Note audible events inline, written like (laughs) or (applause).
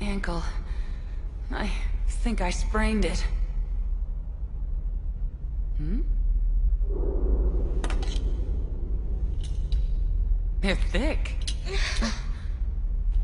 ankle. I think I sprained it. Hmm? They're thick. (laughs)